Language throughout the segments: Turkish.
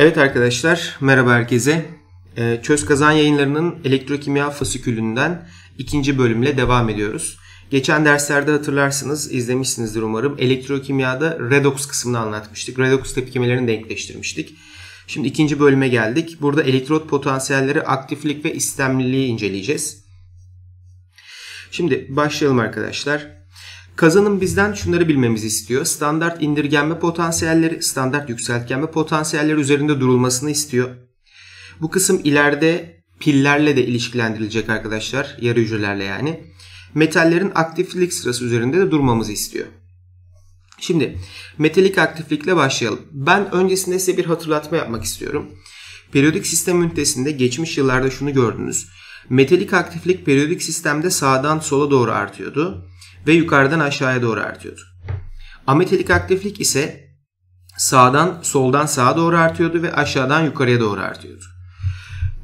Evet arkadaşlar, merhaba herkese. Ee, Çöz Kazan yayınlarının elektrokimya fasikülünden ikinci bölümle devam ediyoruz. Geçen derslerde hatırlarsınız, izlemişsinizdir umarım. Elektrokimyada redox kısmını anlatmıştık. Redox tepkimelerini denkleştirmiştik. Şimdi ikinci bölüme geldik. Burada elektrot potansiyelleri, aktiflik ve istemliliği inceleyeceğiz. Şimdi başlayalım arkadaşlar. Kazanım bizden şunları bilmemizi istiyor. Standart indirgenme potansiyelleri, standart yükseltgenme potansiyelleri üzerinde durulmasını istiyor. Bu kısım ileride pillerle de ilişkilendirilecek arkadaşlar. Yarı hücrelerle yani. Metallerin aktiflik sırası üzerinde de durmamızı istiyor. Şimdi metalik aktiflikle başlayalım. Ben öncesinde size bir hatırlatma yapmak istiyorum. Periyodik sistem ünitesinde geçmiş yıllarda şunu gördünüz. Metalik aktiflik periyodik sistemde sağdan sola doğru artıyordu ve yukarıdan aşağıya doğru artıyordu. Ametalik aktiflik ise sağdan soldan sağa doğru artıyordu ve aşağıdan yukarıya doğru artıyordu.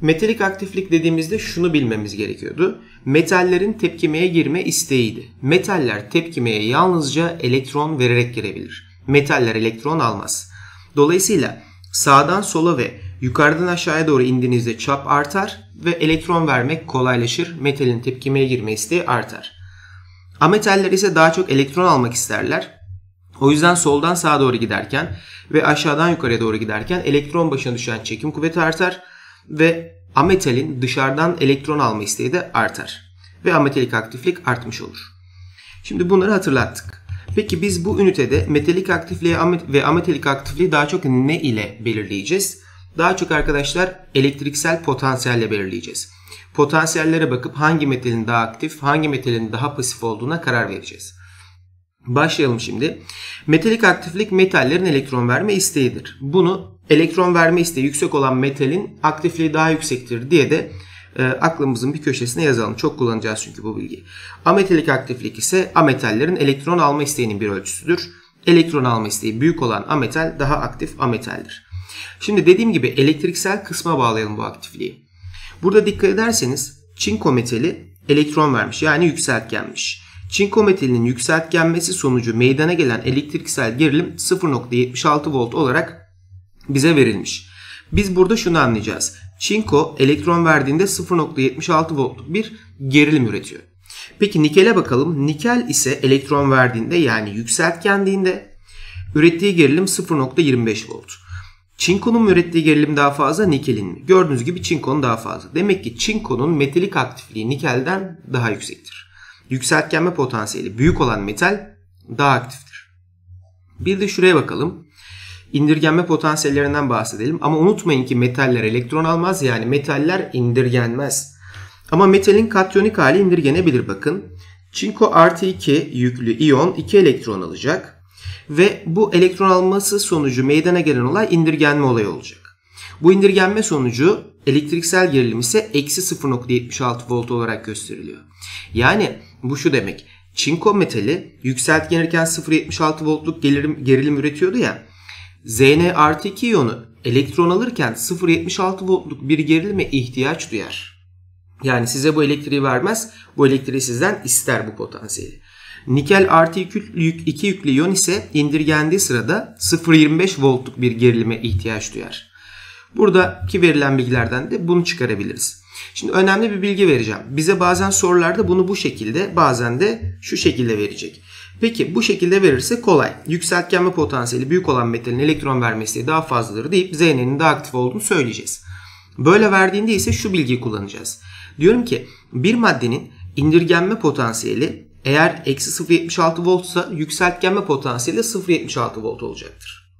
Metalik aktiflik dediğimizde şunu bilmemiz gerekiyordu. Metallerin tepkimeye girme isteğiydi. Metaller tepkimeye yalnızca elektron vererek girebilir. Metaller elektron almaz. Dolayısıyla sağdan sola ve yukarıdan aşağıya doğru indiğinizde çap artar ve elektron vermek kolaylaşır. Metalin tepkimeye girme isteği artar. Ametaller ise daha çok elektron almak isterler. O yüzden soldan sağa doğru giderken ve aşağıdan yukarıya doğru giderken elektron başına düşen çekim kuvveti artar ve ametalin dışarıdan elektron alma isteği de artar. Ve ametalik aktiflik artmış olur. Şimdi bunları hatırlattık. Peki biz bu ünitede metalik aktifliği ve ametalik aktifliği daha çok ne ile belirleyeceğiz? Daha çok arkadaşlar elektriksel potansiyelle belirleyeceğiz. Potansiyellere bakıp hangi metalin daha aktif, hangi metalin daha pasif olduğuna karar vereceğiz. Başlayalım şimdi. Metalik aktiflik metallerin elektron verme isteğidir. Bunu elektron verme isteği yüksek olan metalin aktifliği daha yüksektir diye de e, aklımızın bir köşesine yazalım. Çok kullanacağız çünkü bu bilgiyi. Ametalik aktiflik ise ametallerin elektron alma isteğinin bir ölçüsüdür. Elektron alma isteği büyük olan ametal daha aktif ametaldir. Şimdi dediğim gibi elektriksel kısma bağlayalım bu aktifliği. Burada dikkat ederseniz çinko metali elektron vermiş yani yükseltgenmiş. Çinko metalinin yükseltgenmesi sonucu meydana gelen elektriksel gerilim 0.76 volt olarak bize verilmiş. Biz burada şunu anlayacağız. Çinko elektron verdiğinde 0.76 voltluk bir gerilim üretiyor. Peki nikele bakalım. Nikel ise elektron verdiğinde yani yükseltgendiğinde ürettiği gerilim 0.25 volt. Çinkonun mu ürettiği gerilim daha fazla nikelin? Gördüğünüz gibi çinkonun daha fazla. Demek ki çinkonun metalik aktifliği nikelden daha yüksektir. Yükseltgenme potansiyeli büyük olan metal daha aktiftir. Bir de şuraya bakalım. İndirgenme potansiyellerinden bahsedelim. Ama unutmayın ki metaller elektron almaz yani metaller indirgenmez. Ama metalin katyonik hali indirgenebilir bakın. Çinko artı 2 yüklü iyon 2 elektron alacak ve bu elektron alması sonucu meydana gelen olay indirgenme olayı olacak. Bu indirgenme sonucu elektriksel gerilim ise eksi 0.76 volt olarak gösteriliyor. Yani bu şu demek. Çinko metali yükseltgenirken 0.76 voltluk gerilim, gerilim üretiyordu ya. Zn artı 2 iyonu elektron alırken 0.76 voltluk bir gerilime ihtiyaç duyar. Yani size bu elektriği vermez. Bu elektriği sizden ister bu potansiyeli. Nikel artı 2 yüklü iyon ise indirgendiği sırada 0.25 voltluk bir gerilime ihtiyaç duyar. Buradaki verilen bilgilerden de bunu çıkarabiliriz. Şimdi önemli bir bilgi vereceğim. Bize bazen sorularda bunu bu şekilde bazen de şu şekilde verecek. Peki bu şekilde verirse kolay. Yükseltgenme potansiyeli büyük olan metalin elektron vermesi daha fazladır deyip Zn'nin daha aktif olduğunu söyleyeceğiz. Böyle verdiğinde ise şu bilgiyi kullanacağız. Diyorum ki bir maddenin indirgenme potansiyeli eğer eksi 0.76 voltsa yükseltgenme potansiyeli 0.76 volt olacaktır.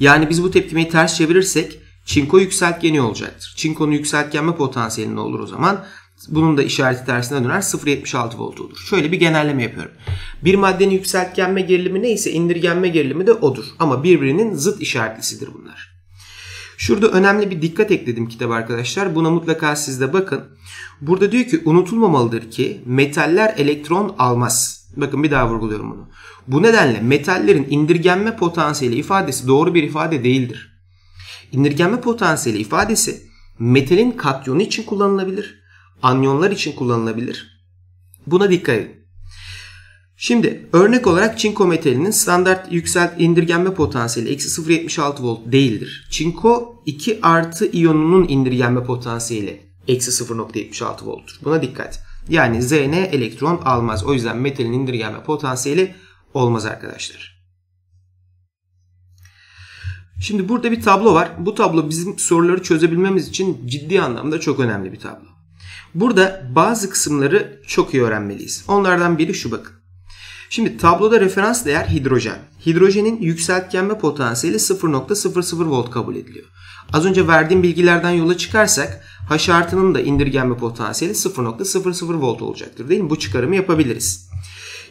Yani biz bu tepkimeyi ters çevirirsek çinko yükseltgeni olacaktır. Çinkonun yükseltgenme potansiyeli ne olur o zaman? Bunun da işareti tersine döner 0.76 volt olur. Şöyle bir genelleme yapıyorum. Bir maddenin yükseltgenme gerilimi neyse indirgenme gerilimi de odur. Ama birbirinin zıt işaretlisidir bunlar. Şurada önemli bir dikkat ekledim kitap arkadaşlar. Buna mutlaka siz de bakın. Burada diyor ki unutulmamalıdır ki metaller elektron almaz. Bakın bir daha vurguluyorum bunu. Bu nedenle metallerin indirgenme potansiyeli ifadesi doğru bir ifade değildir. İndirgenme potansiyeli ifadesi metalin katyonu için kullanılabilir, anyonlar için kullanılabilir. Buna dikkat edin. Şimdi örnek olarak çinko metalinin standart yükselt indirgenme potansiyeli eksi 0.76 volt değildir. Çinko 2 artı iyonunun indirgenme potansiyeli eksi 0.76 volttur. Buna dikkat. Yani Zn elektron almaz. O yüzden metalin indirgenme potansiyeli olmaz arkadaşlar. Şimdi burada bir tablo var. Bu tablo bizim soruları çözebilmemiz için ciddi anlamda çok önemli bir tablo. Burada bazı kısımları çok iyi öğrenmeliyiz. Onlardan biri şu bakın. Şimdi tabloda referans değer hidrojen. Hidrojenin yükseltgenme potansiyeli 0.00 volt kabul ediliyor. Az önce verdiğim bilgilerden yola çıkarsak H artının da indirgenme potansiyeli 0.00 volt olacaktır değil mi? Bu çıkarımı yapabiliriz.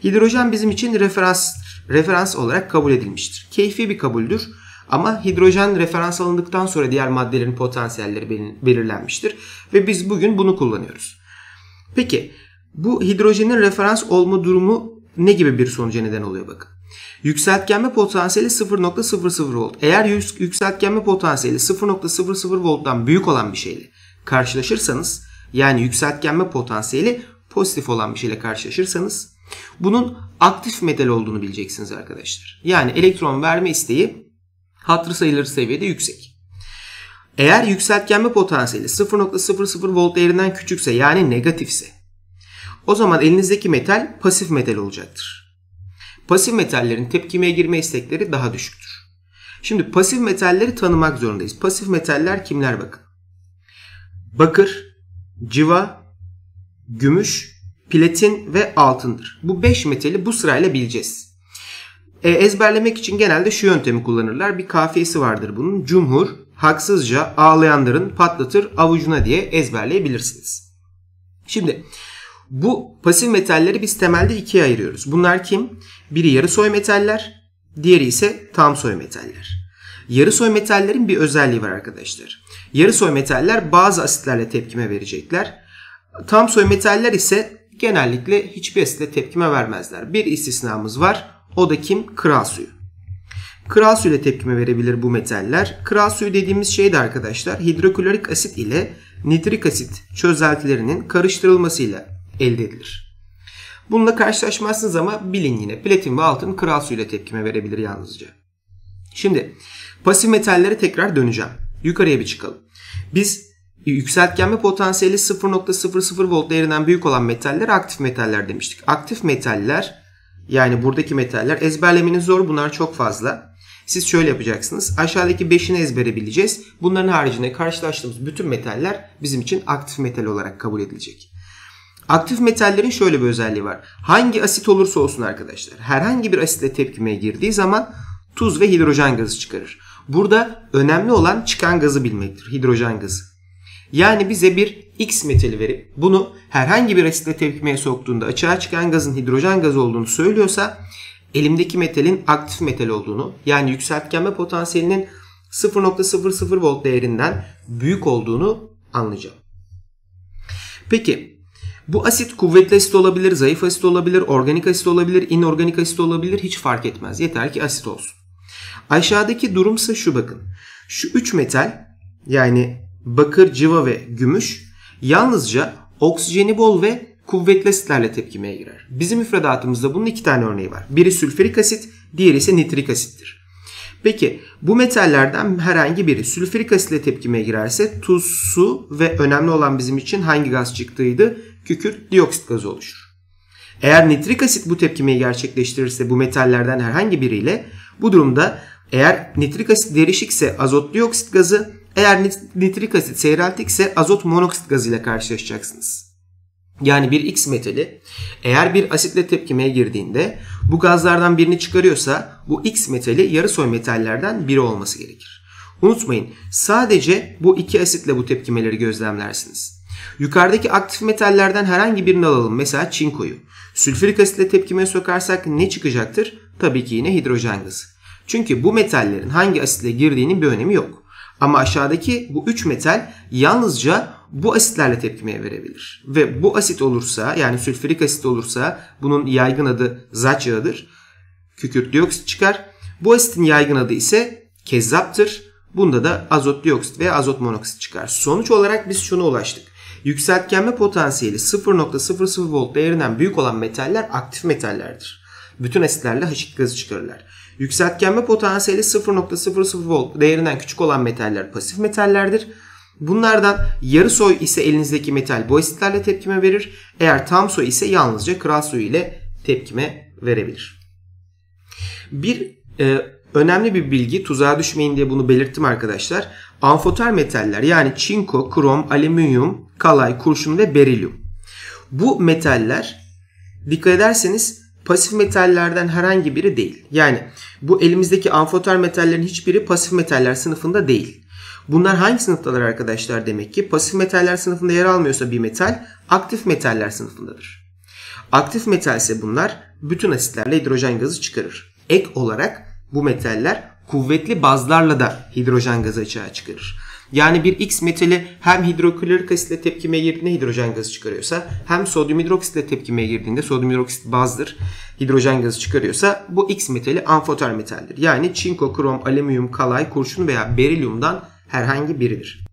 Hidrojen bizim için referans referans olarak kabul edilmiştir. Keyfi bir kabuldür. Ama hidrojen referans alındıktan sonra diğer maddelerin potansiyelleri belirlenmiştir. Ve biz bugün bunu kullanıyoruz. Peki bu hidrojenin referans olma durumu ne gibi bir sonuca neden oluyor bakın. Yükseltgenme potansiyeli 0.00 volt. Eğer yükseltgenme potansiyeli 0.00 volttan büyük olan bir şeyle karşılaşırsanız yani yükseltgenme potansiyeli pozitif olan bir şeyle karşılaşırsanız bunun aktif metal olduğunu bileceksiniz arkadaşlar. Yani elektron verme isteği hatırı sayılır seviyede yüksek. Eğer yükseltgenme potansiyeli 0.00 volt değerinden küçükse yani negatifse o zaman elinizdeki metal pasif metal olacaktır. Pasif metallerin tepkimeye girme istekleri daha düşüktür. Şimdi pasif metalleri tanımak zorundayız. Pasif metaller kimler bakın. Bakır, civa, gümüş, platin ve altındır. Bu 5 metali bu sırayla bileceğiz. E, ezberlemek için genelde şu yöntemi kullanırlar. Bir kafiyesi vardır bunun. Cumhur, haksızca, ağlayanların patlatır avucuna diye ezberleyebilirsiniz. Şimdi bu pasif metalleri biz temelde ikiye ayırıyoruz. Bunlar kim? Biri yarı soy metaller, diğeri ise tam soy metaller. Yarı soy metallerin bir özelliği var arkadaşlar. Yarı soy metaller bazı asitlerle tepkime verecekler. Tam soy metaller ise genellikle hiçbir asitle tepkime vermezler. Bir istisnamız var. O da kim? Kral suyu. Kral suyu ile tepkime verebilir bu metaller. Kral suyu dediğimiz şey de arkadaşlar hidroklorik asit ile nitrik asit çözeltilerinin karıştırılmasıyla elde edilir. Bununla karşılaşmazsınız ama bilin yine platin ve altın kral suyuyla tepkime verebilir yalnızca. Şimdi pasif metallere tekrar döneceğim. Yukarıya bir çıkalım. Biz yükseltgenme potansiyeli 0.00 volt değerinden büyük olan metaller aktif metaller demiştik. Aktif metaller yani buradaki metaller ezberlemeniz zor bunlar çok fazla. Siz şöyle yapacaksınız. Aşağıdaki 5'ini ezbere bileceğiz. Bunların haricinde karşılaştığımız bütün metaller bizim için aktif metal olarak kabul edilecek. Aktif metallerin şöyle bir özelliği var. Hangi asit olursa olsun arkadaşlar herhangi bir asitle tepkimeye girdiği zaman tuz ve hidrojen gazı çıkarır. Burada önemli olan çıkan gazı bilmektir. Hidrojen gazı. Yani bize bir X metali verip bunu herhangi bir asitle tepkimeye soktuğunda açığa çıkan gazın hidrojen gazı olduğunu söylüyorsa elimdeki metalin aktif metal olduğunu yani yükseltgenme potansiyelinin 0.00 volt değerinden büyük olduğunu anlayacağım. Peki bu asit kuvvetli asit olabilir, zayıf asit olabilir, organik asit olabilir, inorganik asit olabilir hiç fark etmez. Yeter ki asit olsun. Aşağıdaki durumsa şu bakın. Şu üç metal yani bakır, civa ve gümüş yalnızca oksijeni bol ve kuvvetli asitlerle tepkimeye girer. Bizim müfredatımızda bunun iki tane örneği var. Biri sülfürik asit, diğeri ise nitrik asittir. Peki bu metallerden herhangi biri sülfürik asitle tepkimeye girerse tuz, su ve önemli olan bizim için hangi gaz çıktığıydı? Kükürt dioksit gazı oluşur. Eğer nitrik asit bu tepkimeyi gerçekleştirirse bu metallerden herhangi biriyle bu durumda eğer nitrik asit derişikse azot dioksit gazı, eğer nitrik asit seyreltikse azot monoksit gazı ile karşılaşacaksınız. Yani bir X metali eğer bir asitle tepkimeye girdiğinde bu gazlardan birini çıkarıyorsa bu X metali yarı soy metallerden biri olması gerekir. Unutmayın sadece bu iki asitle bu tepkimeleri gözlemlersiniz. Yukarıdaki aktif metallerden herhangi birini alalım. Mesela çinkoyu. Sülfürik asitle tepkimeye sokarsak ne çıkacaktır? Tabii ki yine hidrojen gazı. Çünkü bu metallerin hangi asitle girdiğinin bir önemi yok. Ama aşağıdaki bu üç metal yalnızca bu asitlerle tepkimeye verebilir. Ve bu asit olursa yani sülfürik asit olursa bunun yaygın adı zat yağıdır. Kükürt dioksit çıkar. Bu asitin yaygın adı ise kezzaptır. Bunda da azot dioksit veya azot monoksit çıkar. Sonuç olarak biz şuna ulaştık. Yükseltgenme potansiyeli 0.00 volt değerinden büyük olan metaller aktif metallerdir. Bütün asitlerle H2 gazı çıkarırlar. Yükseltgenme potansiyeli 0.00 volt değerinden küçük olan metaller pasif metallerdir. Bunlardan yarı soy ise elinizdeki metal bu asitlerle tepkime verir. Eğer tam soy ise yalnızca kral soy ile tepkime verebilir. Bir e, önemli bir bilgi tuzağa düşmeyin diye bunu belirttim arkadaşlar. Amfoter metaller yani çinko, krom, alüminyum, kalay, kurşun ve berilyum. Bu metaller dikkat ederseniz pasif metallerden herhangi biri değil. Yani bu elimizdeki amfoter metallerin hiçbiri pasif metaller sınıfında değil. Bunlar hangi sınıftalar arkadaşlar demek ki? Pasif metaller sınıfında yer almıyorsa bir metal aktif metaller sınıfındadır. Aktif metal ise bunlar bütün asitlerle hidrojen gazı çıkarır. Ek olarak bu metaller kuvvetli bazlarla da hidrojen gazı açığa çıkarır. Yani bir X metali hem hidroklorik asitle tepkime girdiğinde hidrojen gazı çıkarıyorsa hem sodyum hidroksitle tepkimeye girdiğinde sodyum hidroksit bazdır hidrojen gazı çıkarıyorsa bu X metali amfoter metaldir. Yani çinko, krom, alüminyum, kalay, kurşun veya berilyumdan herhangi biridir.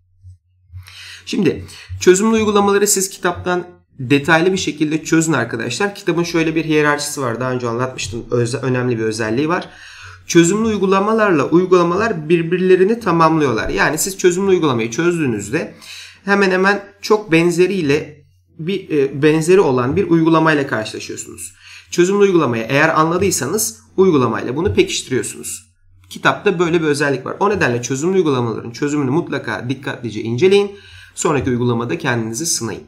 Şimdi çözümlü uygulamaları siz kitaptan detaylı bir şekilde çözün arkadaşlar. Kitabın şöyle bir hiyerarşisi var. Daha önce anlatmıştım. Öze, önemli bir özelliği var. Çözümlü uygulamalarla uygulamalar birbirlerini tamamlıyorlar. Yani siz çözümlü uygulamayı çözdüğünüzde hemen hemen çok benzeriyle bir e, benzeri olan bir uygulamayla karşılaşıyorsunuz. Çözümlü uygulamayı eğer anladıysanız uygulamayla bunu pekiştiriyorsunuz. Kitapta böyle bir özellik var. O nedenle çözümlü uygulamaların çözümünü mutlaka dikkatlice inceleyin. Sonraki uygulamada kendinizi sınayın.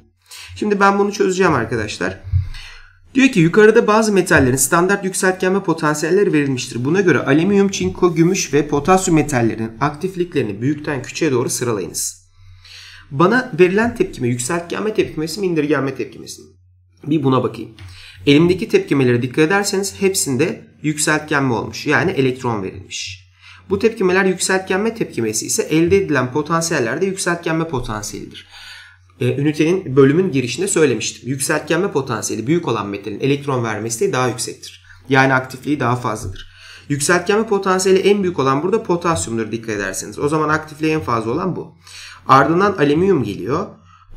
Şimdi ben bunu çözeceğim arkadaşlar. Diyor ki yukarıda bazı metallerin standart yükseltgenme potansiyelleri verilmiştir. Buna göre alüminyum, çinko, gümüş ve potasyum metallerin aktifliklerini büyükten küçüğe doğru sıralayınız. Bana verilen tepkime yükseltgenme tepkimesi mi indirgenme tepkimesi mi? Bir buna bakayım. Elimdeki tepkimelere dikkat ederseniz hepsinde yükseltgenme olmuş. Yani elektron verilmiş. Bu tepkimeler yükseltgenme tepkimesi ise elde edilen potansiyeller de yükseltgenme potansiyelidir. Ee, ünitenin bölümün girişinde söylemiştim. Yükseltgenme potansiyeli büyük olan metalin elektron vermesi daha yüksektir. Yani aktifliği daha fazladır. Yükseltgenme potansiyeli en büyük olan burada potasyumdur dikkat ederseniz. O zaman aktifliği en fazla olan bu. Ardından alüminyum geliyor.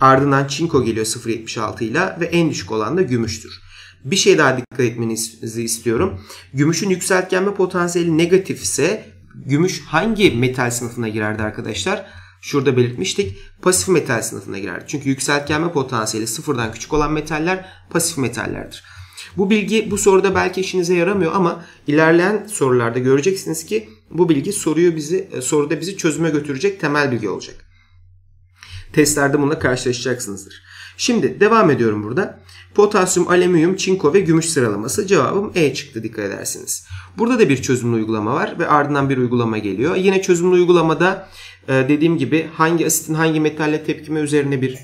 Ardından çinko geliyor 0.76 ile ve en düşük olan da gümüştür. Bir şey daha dikkat etmenizi istiyorum. Gümüşün yükseltgenme potansiyeli negatif ise gümüş hangi metal sınıfına girerdi arkadaşlar? Şurada belirtmiştik. Pasif metal sınıfına girerdi. Çünkü yükseltgenme potansiyeli sıfırdan küçük olan metaller pasif metallerdir. Bu bilgi bu soruda belki işinize yaramıyor ama ilerleyen sorularda göreceksiniz ki bu bilgi soruyu bizi e, soruda bizi çözüme götürecek temel bilgi olacak. Testlerde bununla karşılaşacaksınızdır. Şimdi devam ediyorum burada. Potasyum, alüminyum, çinko ve gümüş sıralaması cevabım E çıktı dikkat edersiniz. Burada da bir çözümlü uygulama var ve ardından bir uygulama geliyor. Yine çözümlü uygulamada dediğim gibi hangi asitin hangi metalle tepkime üzerine bir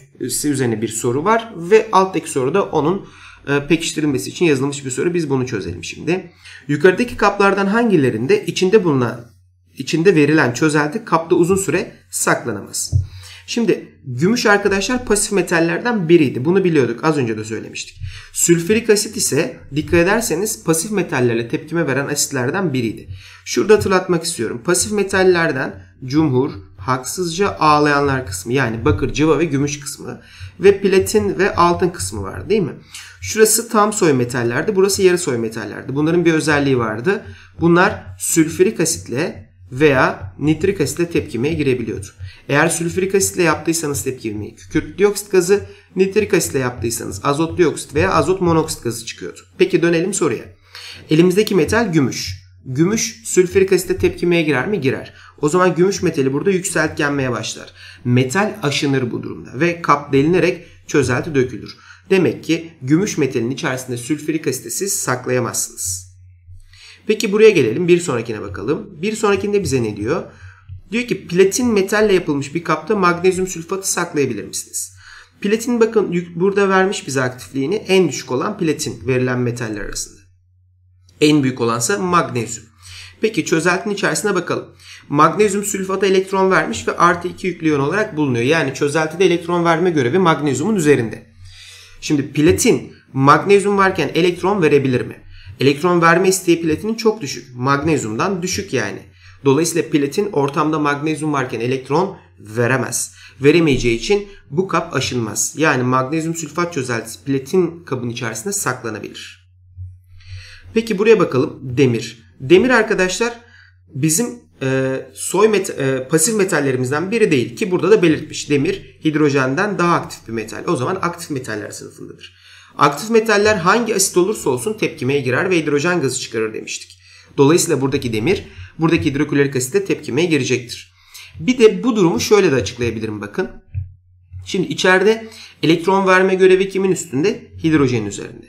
üzerine bir soru var ve alttaki soruda onun e, pekiştirilmesi için yazılmış bir soru. Biz bunu çözelim şimdi. Yukarıdaki kaplardan hangilerinde içinde bulunan içinde verilen çözelti kapta uzun süre saklanamaz? Şimdi gümüş arkadaşlar pasif metallerden biriydi. Bunu biliyorduk. Az önce de söylemiştik. Sülfürik asit ise dikkat ederseniz pasif metallerle tepkime veren asitlerden biriydi. Şurada hatırlatmak istiyorum. Pasif metallerden cumhur, haksızca ağlayanlar kısmı yani bakır, cıva ve gümüş kısmı ve platin ve altın kısmı var değil mi? Şurası tam soy metallerdi. Burası yarı soy metallerdi. Bunların bir özelliği vardı. Bunlar sülfürik asitle veya nitrik asitle tepkimeye girebiliyordu. Eğer sülfürik asitle yaptıysanız tepkimeyi kükürt dioksit gazı, nitrik asitle yaptıysanız azot dioksit veya azot monoksit gazı çıkıyordu. Peki dönelim soruya. Elimizdeki metal gümüş. Gümüş sülfürik asitle tepkimeye girer mi? Girer. O zaman gümüş metali burada yükseltgenmeye başlar. Metal aşınır bu durumda ve kap delinerek çözelti dökülür. Demek ki gümüş metalin içerisinde sülfürik asiti siz saklayamazsınız. Peki buraya gelelim. Bir sonrakine bakalım. Bir sonrakinde bize ne diyor? Diyor ki platin metalle yapılmış bir kapta magnezyum sülfatı saklayabilir misiniz? Platin bakın burada vermiş bize aktifliğini en düşük olan platin verilen metaller arasında. En büyük olansa magnezyum. Peki çözeltinin içerisine bakalım. Magnezyum sülfata elektron vermiş ve artı 2 yüklü iyon olarak bulunuyor. Yani çözeltide elektron verme görevi magnezyumun üzerinde. Şimdi platin magnezyum varken elektron verebilir mi? Elektron verme isteği platinin çok düşük. Magnezyumdan düşük yani. Dolayısıyla platin ortamda magnezyum varken elektron veremez. Veremeyeceği için bu kap aşınmaz. Yani magnezyum sülfat çözeltisi platin kabın içerisinde saklanabilir. Peki buraya bakalım demir. Demir arkadaşlar bizim e, soy met e, pasif metallerimizden biri değil ki burada da belirtmiş. Demir hidrojenden daha aktif bir metal. O zaman aktif metaller sınıfındadır. Aktif metaller hangi asit olursa olsun tepkimeye girer ve hidrojen gazı çıkarır demiştik. Dolayısıyla buradaki demir buradaki hidroklorik asitle tepkimeye girecektir. Bir de bu durumu şöyle de açıklayabilirim bakın. Şimdi içeride elektron verme görevi kimin üstünde? Hidrojenin üzerinde.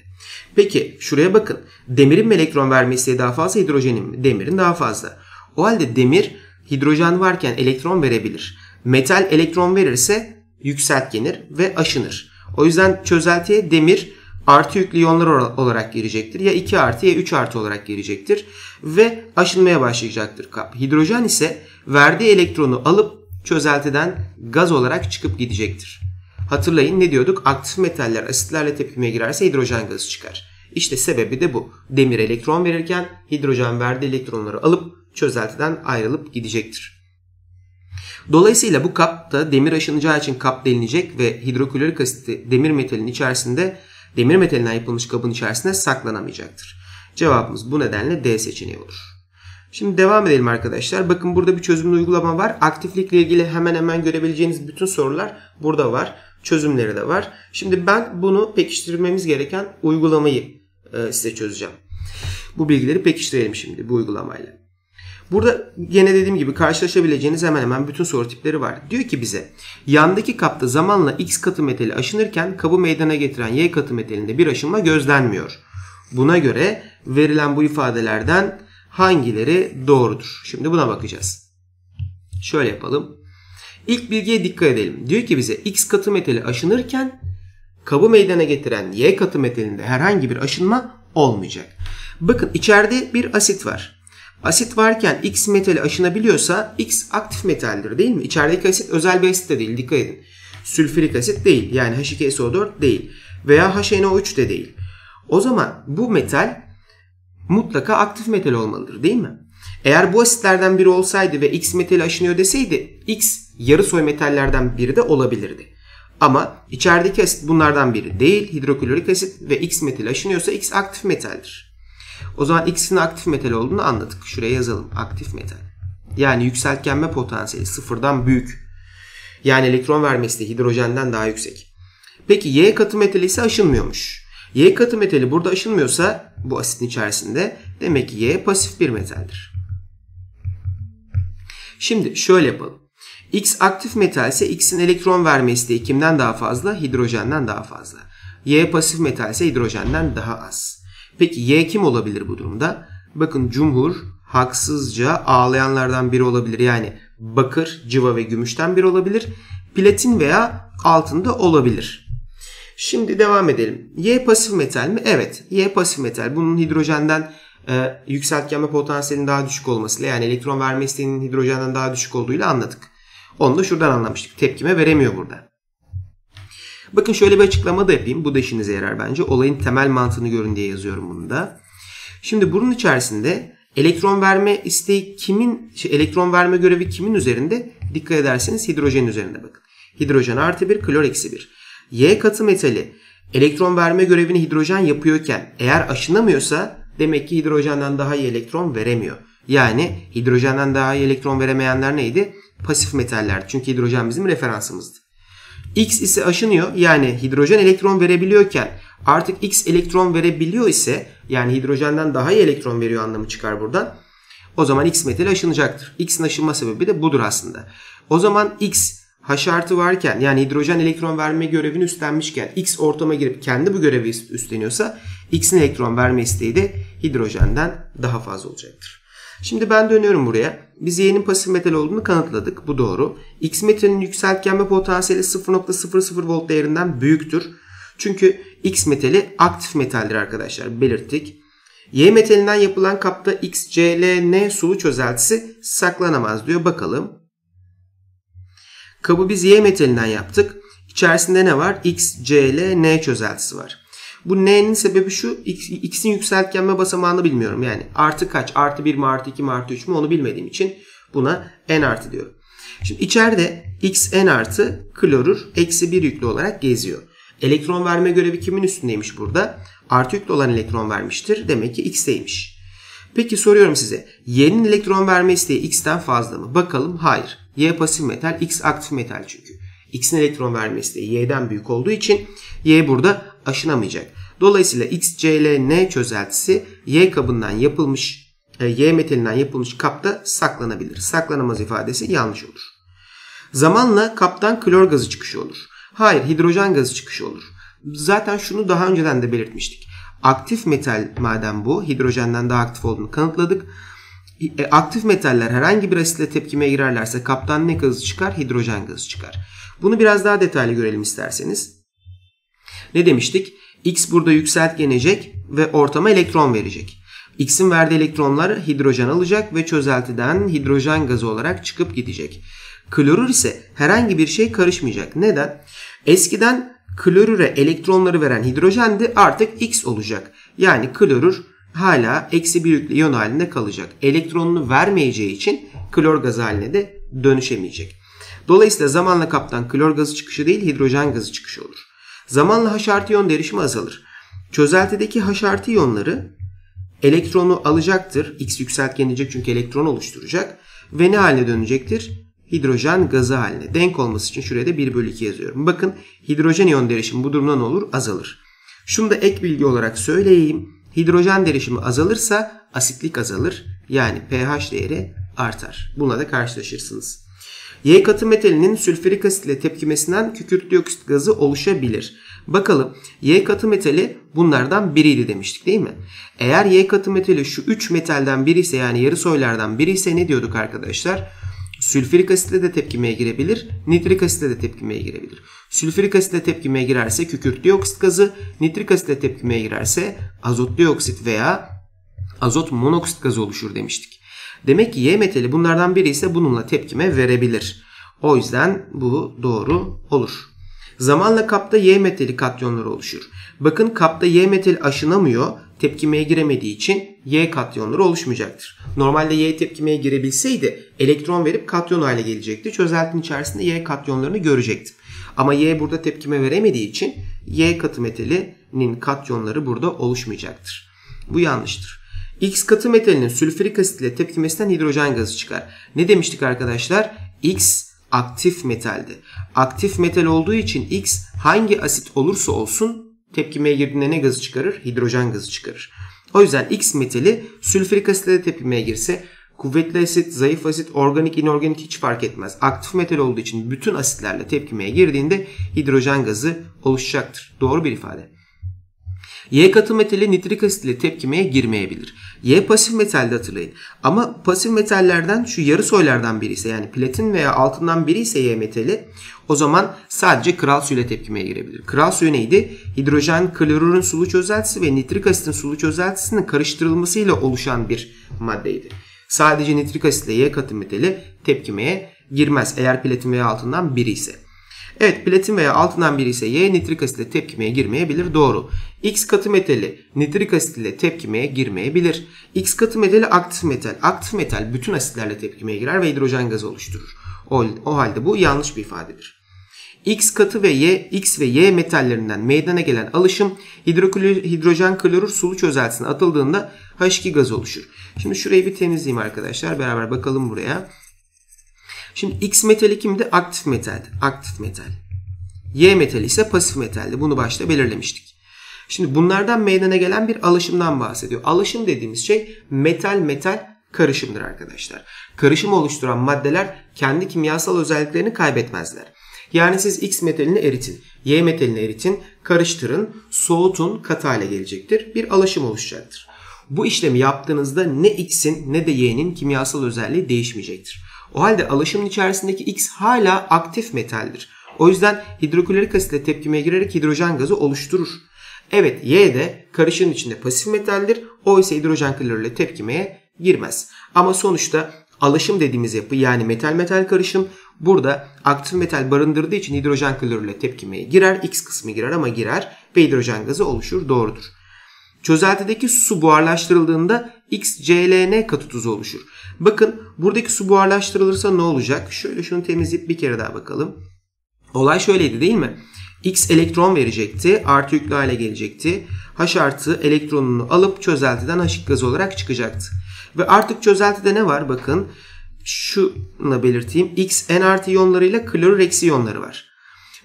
Peki şuraya bakın. Demirin mi elektron verme isteği daha fazla hidrojenin mi? Demirin daha fazla. O halde demir hidrojen varken elektron verebilir. Metal elektron verirse yükseltgenir ve aşınır. O yüzden çözeltiye demir artı yüklü iyonlar olarak girecektir. Ya 2 artı ya 3 artı olarak girecektir. Ve aşınmaya başlayacaktır kap. Hidrojen ise verdiği elektronu alıp çözeltiden gaz olarak çıkıp gidecektir. Hatırlayın ne diyorduk? Aktif metaller asitlerle tepkimeye girerse hidrojen gazı çıkar. İşte sebebi de bu. Demir elektron verirken hidrojen verdiği elektronları alıp çözeltiden ayrılıp gidecektir. Dolayısıyla bu kap da demir aşınacağı için kap delinecek ve hidroklorik asiti demir metalin içerisinde demir metalinden yapılmış kabın içerisinde saklanamayacaktır. Cevabımız bu nedenle D seçeneği olur. Şimdi devam edelim arkadaşlar. Bakın burada bir çözümlü uygulama var. Aktiflikle ilgili hemen hemen görebileceğiniz bütün sorular burada var. Çözümleri de var. Şimdi ben bunu pekiştirmemiz gereken uygulamayı e, size çözeceğim. Bu bilgileri pekiştirelim şimdi bu uygulamayla. Burada gene dediğim gibi karşılaşabileceğiniz hemen hemen bütün soru tipleri var. Diyor ki bize yandaki kapta zamanla X katı metali aşınırken kabı meydana getiren Y katı metalinde bir aşınma gözlenmiyor. Buna göre verilen bu ifadelerden hangileri doğrudur? Şimdi buna bakacağız. Şöyle yapalım. İlk bilgiye dikkat edelim. Diyor ki bize X katı metali aşınırken kabı meydana getiren Y katı metalinde herhangi bir aşınma olmayacak. Bakın içeride bir asit var. Asit varken X metali aşınabiliyorsa X aktif metaldir değil mi? İçerideki asit özel bir asit de değil dikkat edin. Sülfürik asit değil yani H2SO4 değil veya HNO3 de değil. O zaman bu metal mutlaka aktif metal olmalıdır değil mi? Eğer bu asitlerden biri olsaydı ve X metali aşınıyor deseydi X yarı soy metallerden biri de olabilirdi. Ama içerideki asit bunlardan biri değil. Hidroklorik asit ve X metali aşınıyorsa X aktif metaldir. O zaman X'in aktif metal olduğunu anladık. Şuraya yazalım. Aktif metal. Yani yükseltgenme potansiyeli sıfırdan büyük. Yani elektron vermesi de hidrojenden daha yüksek. Peki Y katı metali ise aşınmıyormuş. Y katı metali burada aşınmıyorsa bu asitin içerisinde demek ki Y pasif bir metaldir. Şimdi şöyle yapalım. X aktif metal ise X'in elektron verme isteği kimden daha fazla? Hidrojenden daha fazla. Y pasif metal ise hidrojenden daha az. Peki Y kim olabilir bu durumda? Bakın cumhur haksızca ağlayanlardan biri olabilir. Yani bakır, cıva ve gümüşten biri olabilir. Platin veya altında olabilir. Şimdi devam edelim. Y pasif metal mi? Evet. Y pasif metal. Bunun hidrojenden e, yükseltgenme potansiyelinin daha düşük olmasıyla yani elektron verme isteğinin hidrojenden daha düşük olduğuyla anladık. Onu da şuradan anlamıştık. Tepkime veremiyor burada. Bakın şöyle bir açıklama da yapayım. Bu da işinize yarar bence. Olayın temel mantığını görün diye yazıyorum bunu da. Şimdi bunun içerisinde elektron verme isteği kimin, şey, elektron verme görevi kimin üzerinde? Dikkat ederseniz hidrojen üzerinde bakın. Hidrojen artı 1, klor eksi 1. Y katı metali elektron verme görevini hidrojen yapıyorken eğer aşınamıyorsa demek ki hidrojenden daha iyi elektron veremiyor. Yani hidrojenden daha iyi elektron veremeyenler neydi? Pasif metaller. Çünkü hidrojen bizim referansımızdı. X ise aşınıyor. Yani hidrojen elektron verebiliyorken artık X elektron verebiliyor ise yani hidrojenden daha iyi elektron veriyor anlamı çıkar buradan. O zaman X metali aşınacaktır. X'in aşınma sebebi de budur aslında. O zaman X H artı varken yani hidrojen elektron verme görevini üstlenmişken X ortama girip kendi bu görevi üstleniyorsa X'in elektron verme isteği de hidrojenden daha fazla olacaktır. Şimdi ben dönüyorum buraya. Biz Y'nin pasif metal olduğunu kanıtladık. Bu doğru. X metalin yükseltgenme potansiyeli 0.00 volt değerinden büyüktür. Çünkü X metali aktif metaldir arkadaşlar. Belirttik. Y metalinden yapılan kapta X, C, L, N sulu çözeltisi saklanamaz diyor. Bakalım. Kabı biz Y metalinden yaptık. İçerisinde ne var? X, C, L, N çözeltisi var. Bu n'nin sebebi şu x'in yükseltgenme basamağını bilmiyorum. Yani artı kaç? Artı 1 mi artı 2 mi artı 3 mü onu bilmediğim için buna n artı diyorum. Şimdi içeride Xn artı klorür eksi 1 yüklü olarak geziyor. Elektron verme görevi kimin üstündeymiş burada? Artı yüklü olan elektron vermiştir. Demek ki X'teymiş. Peki soruyorum size. Y'nin elektron verme isteği X'ten fazla mı? Bakalım hayır. Y pasif metal, X aktif metal çünkü. X'in elektron verme isteği Y'den büyük olduğu için Y burada aşınamayacak. Dolayısıyla XClN çözeltisi Y kabından yapılmış, e, Y metalinden yapılmış kapta saklanabilir. Saklanamaz ifadesi yanlış olur. Zamanla kaptan klor gazı çıkışı olur. Hayır, hidrojen gazı çıkışı olur. Zaten şunu daha önceden de belirtmiştik. Aktif metal madem bu, hidrojenden daha aktif olduğunu kanıtladık. E, aktif metaller herhangi bir asitle tepkimeye girerlerse kaptan ne gazı çıkar? Hidrojen gazı çıkar. Bunu biraz daha detaylı görelim isterseniz. Ne demiştik? X burada yükseltgenecek ve ortama elektron verecek. X'in verdiği elektronlar hidrojen alacak ve çözeltiden hidrojen gazı olarak çıkıp gidecek. Klorür ise herhangi bir şey karışmayacak. Neden? Eskiden klorüre elektronları veren hidrojendi artık X olacak. Yani klorür hala eksi bir yüklü iyon halinde kalacak. Elektronunu vermeyeceği için klor gazı haline de dönüşemeyecek. Dolayısıyla zamanla kaptan klor gazı çıkışı değil hidrojen gazı çıkışı olur. Zamanla H artı iyon derişimi azalır. Çözeltideki H artı iyonları elektronu alacaktır. X yükseltgenecek çünkü elektron oluşturacak. Ve ne haline dönecektir? Hidrojen gazı haline. Denk olması için şuraya da 1 bölü 2 yazıyorum. Bakın hidrojen iyon derişimi bu durumda ne olur? Azalır. Şunu da ek bilgi olarak söyleyeyim. Hidrojen derişimi azalırsa asitlik azalır. Yani pH değeri artar. Buna da karşılaşırsınız. Y katı metalinin sülfürik asit ile tepkimesinden kükürt dioksit gazı oluşabilir. Bakalım Y katı metali bunlardan biriydi demiştik değil mi? Eğer Y katı metali şu 3 metalden biri ise yani yarı soylardan biri ise ne diyorduk arkadaşlar? Sülfürik asitle de tepkimeye girebilir, nitrik asitle de tepkimeye girebilir. Sülfürik asitle tepkimeye girerse kükürt dioksit gazı, nitrik asitle tepkimeye girerse azot dioksit veya azot monoksit gazı oluşur demiştik. Demek ki Y metali bunlardan biri ise bununla tepkime verebilir. O yüzden bu doğru olur. Zamanla kapta Y metali katyonları oluşur. Bakın kapta Y metali aşınamıyor. Tepkimeye giremediği için Y katyonları oluşmayacaktır. Normalde Y tepkimeye girebilseydi elektron verip katyon hale gelecekti. Çözeltinin içerisinde Y katyonlarını görecektim. Ama Y burada tepkime veremediği için Y katı metalinin katyonları burada oluşmayacaktır. Bu yanlıştır. X katı metalinin sülfürik asit ile tepkimesinden hidrojen gazı çıkar. Ne demiştik arkadaşlar? X aktif metaldi. Aktif metal olduğu için X hangi asit olursa olsun tepkimeye girdiğinde ne gazı çıkarır? Hidrojen gazı çıkarır. O yüzden X metali sülfürik asitle tepkimeye girse kuvvetli asit, zayıf asit, organik, inorganik hiç fark etmez. Aktif metal olduğu için bütün asitlerle tepkimeye girdiğinde hidrojen gazı oluşacaktır. Doğru bir ifade. Y katı metali nitrik asit ile tepkimeye girmeyebilir. Y pasif metalde hatırlayın. Ama pasif metallerden şu yarı soylardan biri ise yani platin veya altından biri ise Y metali o zaman sadece kral suyla tepkimeye girebilir. Kral suyu neydi? Hidrojen klorürün sulu çözeltisi ve nitrik asitin sulu çözeltisinin karıştırılmasıyla oluşan bir maddeydi. Sadece nitrik asitle Y katı metali tepkimeye girmez eğer platin veya altından biri ise. Evet platin veya altından biri ise Y nitrik asitle tepkimeye girmeyebilir. Doğru. X katı metali nitrik asit ile tepkimeye girmeyebilir. X katı metali aktif metal. Aktif metal bütün asitlerle tepkimeye girer ve hidrojen gazı oluşturur. O, o halde bu yanlış bir ifadedir. X katı ve Y, X ve Y metallerinden meydana gelen alışım hidrojen klorür sulu çözeltisine atıldığında H2 gazı oluşur. Şimdi şurayı bir temizleyeyim arkadaşlar. Beraber bakalım buraya. Şimdi X metali kimdi? Aktif metaldi. Aktif metal. Y metali ise pasif metaldi. Bunu başta belirlemiştik. Şimdi bunlardan meydana gelen bir alışımdan bahsediyor. Alışım dediğimiz şey metal metal karışımdır arkadaşlar. Karışım oluşturan maddeler kendi kimyasal özelliklerini kaybetmezler. Yani siz X metalini eritin, Y metalini eritin, karıştırın, soğutun, katı hale gelecektir. Bir alışım oluşacaktır. Bu işlemi yaptığınızda ne X'in ne de Y'nin kimyasal özelliği değişmeyecektir. O halde alaşımın içerisindeki X hala aktif metaldir. O yüzden hidroklorik asitle tepkimeye girerek hidrojen gazı oluşturur. Evet Y de karışımın içinde pasif metaldir. O ise hidrojen klorürle tepkimeye girmez. Ama sonuçta alaşım dediğimiz yapı yani metal metal karışım burada aktif metal barındırdığı için hidrojen klorürle tepkimeye girer. X kısmı girer ama girer ve hidrojen gazı oluşur. Doğrudur. Çözeltideki su buharlaştırıldığında XClN katı tuzu oluşur. Bakın buradaki su buharlaştırılırsa ne olacak? Şöyle şunu temizleyip bir kere daha bakalım. Olay şöyleydi değil mi? X elektron verecekti. Artı yüklü hale gelecekti. H artı elektronunu alıp çözeltiden H gazı olarak çıkacaktı. Ve artık çözeltide ne var? Bakın şunu belirteyim. X N artı iyonlarıyla klorür eksi iyonları var.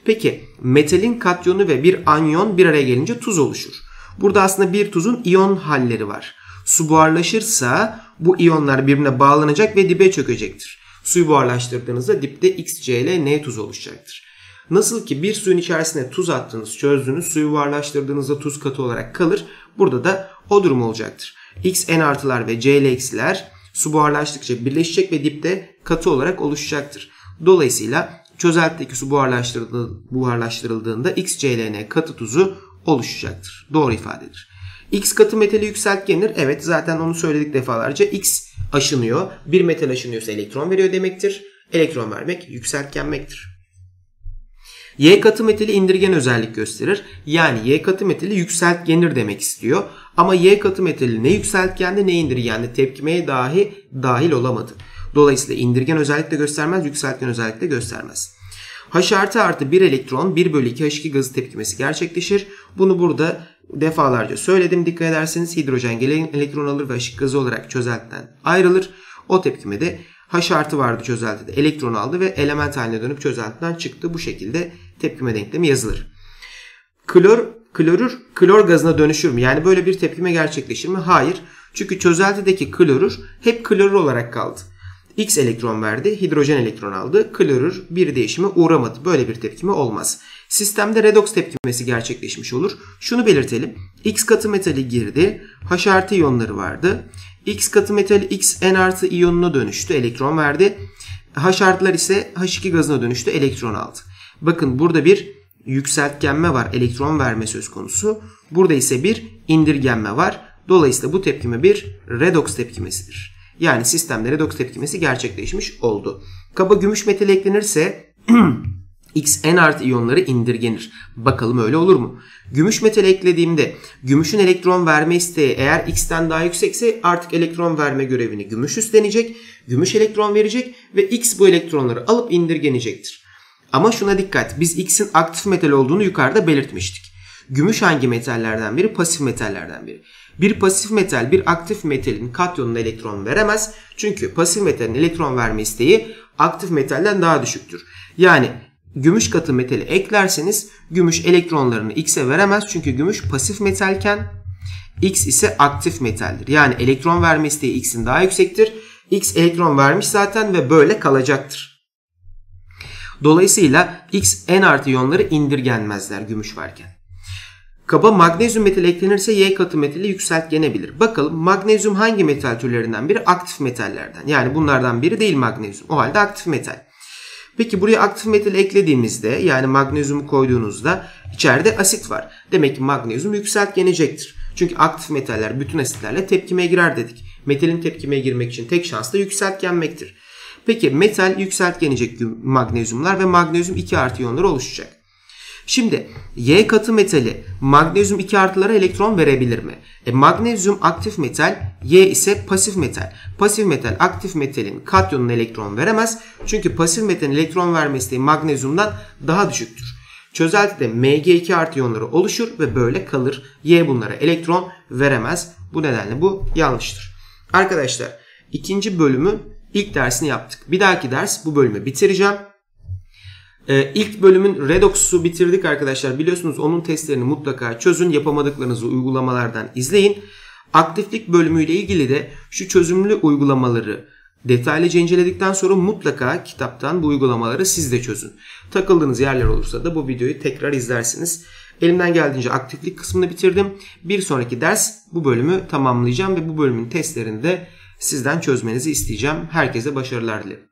Peki metalin katyonu ve bir anyon bir araya gelince tuz oluşur. Burada aslında bir tuzun iyon halleri var. Su buharlaşırsa bu iyonlar birbirine bağlanacak ve dibe çökecektir. Suyu buharlaştırdığınızda dipte XCl N tuz oluşacaktır. Nasıl ki bir suyun içerisine tuz attınız, çözdünüz, suyu buharlaştırdığınızda tuz katı olarak kalır. Burada da o durum olacaktır. X N artılar ve Cl eksiler su buharlaştıkça birleşecek ve dipte katı olarak oluşacaktır. Dolayısıyla çözeltideki su buharlaştırıldığında XClN katı tuzu oluşacaktır. Doğru ifadedir. X katı metali yükseltgenir. Evet zaten onu söyledik defalarca. X aşınıyor. Bir metal aşınıyorsa elektron veriyor demektir. Elektron vermek yükseltgenmektir. Y katı metali indirgen özellik gösterir. Yani Y katı metali yükseltgenir demek istiyor. Ama Y katı metali ne yükseltgende ne indirgende tepkimeye dahi dahil olamadı. Dolayısıyla indirgen özellik de göstermez, yükseltgen özellik de göstermez. H artı artı 1 elektron 1 bölü 2 H2 gazı tepkimesi gerçekleşir. Bunu burada defalarca söyledim. Dikkat ederseniz hidrojen gelen elektron alır ve H2 gazı olarak çözeltiden ayrılır. O tepkimede H artı vardı çözeltide elektron aldı ve element haline dönüp çözeltiden çıktı. Bu şekilde tepkime denklemi yazılır. Klor, klorür klor gazına dönüşür mü? Yani böyle bir tepkime gerçekleşir mi? Hayır. Çünkü çözeltideki klorür hep klorür olarak kaldı. X elektron verdi, hidrojen elektron aldı. Klorür bir değişime uğramadı. Böyle bir tepkime olmaz. Sistemde redoks tepkimesi gerçekleşmiş olur. Şunu belirtelim. X katı metali girdi. H artı iyonları vardı. X katı metali X N artı iyonuna dönüştü. Elektron verdi. H artılar ise H2 gazına dönüştü. Elektron aldı. Bakın burada bir yükseltgenme var. Elektron verme söz konusu. Burada ise bir indirgenme var. Dolayısıyla bu tepkime bir redoks tepkimesidir. Yani sistemde redoks tepkimesi gerçekleşmiş oldu. Kaba gümüş metal eklenirse X N artı iyonları indirgenir. Bakalım öyle olur mu? Gümüş metal eklediğimde gümüşün elektron verme isteği eğer X'ten daha yüksekse artık elektron verme görevini gümüş üstlenecek. Gümüş elektron verecek ve X bu elektronları alıp indirgenecektir. Ama şuna dikkat. Biz X'in aktif metal olduğunu yukarıda belirtmiştik. Gümüş hangi metallerden biri? Pasif metallerden biri. Bir pasif metal bir aktif metalin katyonuna elektron veremez. Çünkü pasif metalin elektron verme isteği aktif metalden daha düşüktür. Yani gümüş katı metali eklerseniz gümüş elektronlarını X'e veremez. Çünkü gümüş pasif metalken X ise aktif metaldir. Yani elektron verme isteği X'in daha yüksektir. X elektron vermiş zaten ve böyle kalacaktır. Dolayısıyla X N artı iyonları indirgenmezler gümüş varken. Kaba magnezyum metali eklenirse Y katı metali yükseltgenebilir. Bakalım magnezyum hangi metal türlerinden biri? Aktif metallerden. Yani bunlardan biri değil magnezyum. O halde aktif metal. Peki buraya aktif metal eklediğimizde yani magnezyumu koyduğunuzda içeride asit var. Demek ki magnezyum yükseltgenecektir. Çünkü aktif metaller bütün asitlerle tepkimeye girer dedik. Metalin tepkimeye girmek için tek şans da yükseltgenmektir. Peki metal yükseltgenecek magnezyumlar ve magnezyum 2 artı iyonları oluşacak. Şimdi Y katı metali magnezyum 2 artılara elektron verebilir mi? E, magnezyum aktif metal, Y ise pasif metal. Pasif metal aktif metalin katyonuna elektron veremez. Çünkü pasif metalin elektron verme magnezyumdan daha düşüktür. Çözeltide Mg2 artı iyonları oluşur ve böyle kalır. Y bunlara elektron veremez. Bu nedenle bu yanlıştır. Arkadaşlar ikinci bölümü ilk dersini yaptık. Bir dahaki ders bu bölümü bitireceğim. Ee, ilk bölümün Redox'u bitirdik arkadaşlar. Biliyorsunuz onun testlerini mutlaka çözün. Yapamadıklarınızı uygulamalardan izleyin. Aktiflik bölümüyle ilgili de şu çözümlü uygulamaları detaylıca inceledikten sonra mutlaka kitaptan bu uygulamaları siz de çözün. Takıldığınız yerler olursa da bu videoyu tekrar izlersiniz. Elimden geldiğince aktiflik kısmını bitirdim. Bir sonraki ders bu bölümü tamamlayacağım ve bu bölümün testlerini de sizden çözmenizi isteyeceğim. Herkese başarılar dilerim.